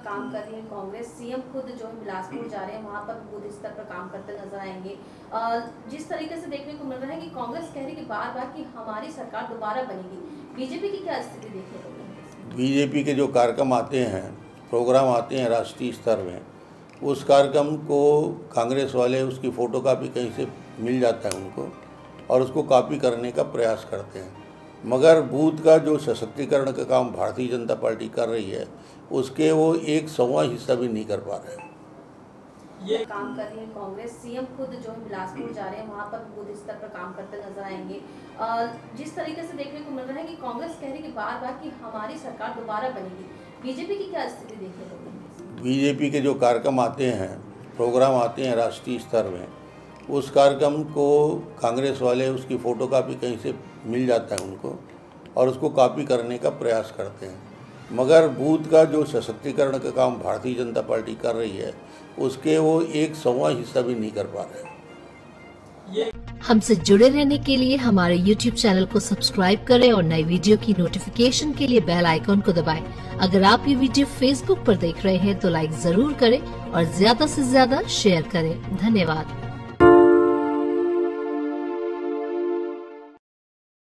काम कर रही है कांग्रेस, सीएम खुद जो है बिलासपुर जा रहे हैं, वहाँ पर बूथ स्तर पर काम करते नज़र आएँगे। जिस तरीके से देखने को मिल रहा है कि कांग्रेस कह रही है बार बार कि हमारी सरकार दोबारा बनेगी, बीजेपी की क्या स्थिति देखने को बीजेपी के जो कार्यक्रम आते हैं, प्रोग्राम आते हैं राष्ट्रीय स्तर में, उस कार्यक्रम को कांग्रेस वाले उसकी फ़ोटो कापी कहीं से मिल जाता है उनको और उसको कॉपी करने का प्रयास करते हैं। मगर बूथ का जो सशक्तिकरण का काम भारतीय जनता पार्टी कर रही है उसके वो एक सवा हिस्सा भी नहीं कर पा रहे हैं। ये काम कर रही है कांग्रेस। सीएम खुद जो है बिलासपुर जा रहे हैं वहाँ पर बूथ स्तर पर काम करते नज़र आएँगे। जिस तरीके से देखने को मिल रहा है कि कांग्रेस कह रही है कि बार बार कि हमारी सरकार दोबारा बनेगी बीजेपी की क्या स्थिति देखने को बीजेपी के जो कार्यक्रम आते हैं प्रोग्राम आते हैं राष्ट्रीय स्तर में उस कार्यक्रम को कांग्रेस वाले उसकी फ़ोटो कापी कहीं से मिल जाता है उनको और उसको कॉपी करने का प्रयास करते हैं। मगर बूथ का जो सशक्तिकरण का काम भारतीय जनता पार्टी कर रही है, उसके वो एक सवा हिस्सा भी नहीं कर पा रहे हमसे जुड़े रहने के लिए हमारे YouTube चैनल को सब्सक्राइब करें और नई वीडियो की नोटिफिकेशन के लिए बेल आइकॉन को दबाएँ। अगर आप ये वीडियो Facebook पर देख रहे हैं तो लाइक ज़रूर करें और ज़्यादा से ज़्यादा शेयर करें। धन्यवाद।